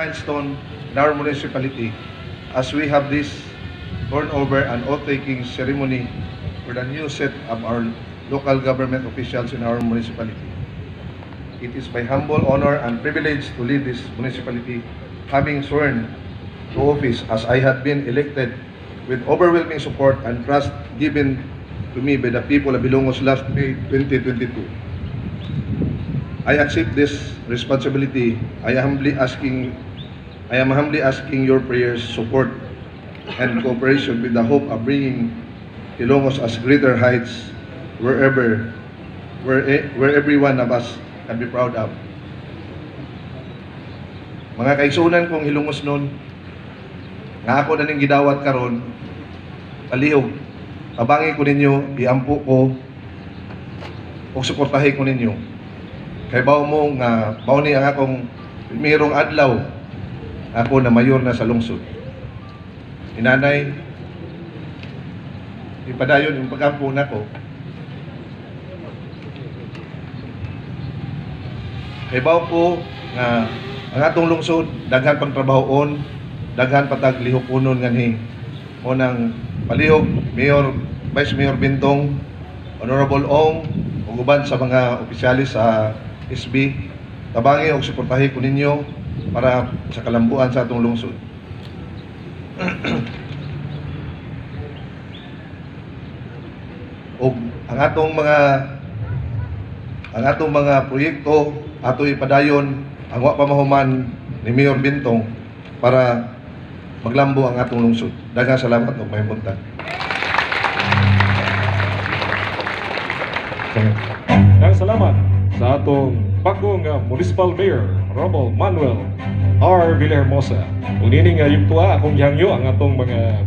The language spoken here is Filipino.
milestone in our municipality as we have this turnover and oath-taking ceremony for the new set of our local government officials in our municipality. It is my humble honor and privilege to lead this municipality, having sworn to office as I had been elected with overwhelming support and trust given to me by the people of Ilongos last May 2022. I accept this responsibility. I am humbly asking I am humbly asking your prayers, support, and cooperation with the hope of bringing Ilongos as greater heights wherever where, e- where every one of us can be proud of. Mga kaisunan kong Ilongos noon, nga ako na gidawat karon, palihog, tabangi ko ninyo, iampo ko, o suportahin ko ninyo. Kay bao mo nga, bao ni ang akong primerong adlaw, ako na mayor na sa lungsod. Inanay, ipadayon yung pag-ampo na ko. Kay bao ko nga ang atong lungsod daghan pang trabahoon, daghan patag lihok unon nganhi. Unang palihog Mayor Vice Mayor Bintong, Honorable Ong, ug uban sa mga opisyalis sa SB, tabangi og suportahi ko ninyo para sa kalambuan sa atong lungsod. ug ang atong mga ang atong mga proyekto ato ipadayon ang wa pa mahuman ni Mayor Bintong para maglambo ang atong lungsod. Daghang salamat ug may buntag. Ang salamat sa atong bagong uh, Municipal Mayor, Honorable Manuel R. Villahermosa. Kung nini nga yung tuwa, akong hangyo ang atong mga